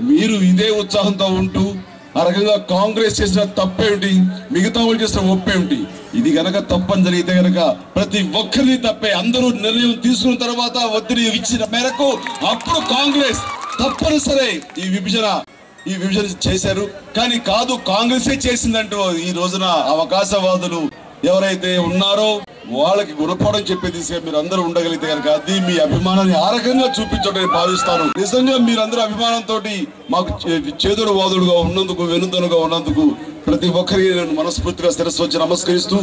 మీరు ఇదే ఉత్సాహంతో ఉంటూ ఆ రకంగా కాంగ్రెస్ చేసిన తప్పేమిటి? మిగతా వాళ్ళు చేసిన ఒప్పేమిటి? ఇది గనక తప్పని జరిగితే గనక ప్రతి ఒక్కరిని తప్పే. అందరూ నిర్ణయం తీసుకున్న తర్వాత ఒత్తిడి ఇచ్చిన మేరకు అప్పుడు కాంగ్రెస్ తప్పనిసరి ఈ విభజన ఈ విభజన చేశారు. కానీ కాదు కాంగ్రెసే చేసిందంటూ ఈ రోజున అవకాశవాదులు ఎవరైతే ఉన్నారో వాళ్ళకి గుణపాఠం చెప్పే దిశగా మీరు అందరూ ఉండగలిగితే కనుక అది మీ అభిమానాన్ని ఆ రకంగా చూపించడం భావిస్తాను. నిజంగా మీరందరూ అభిమానంతో మాకు చే- చేదుడు వాదుడుగా ఉన్నందుకు వెనుదనుగా ఉన్నందుకు ప్రతి ఒక్కరికి నేను మనస్ఫూర్తిగా శిరస్సు వచ్చి నమస్కరిస్తూ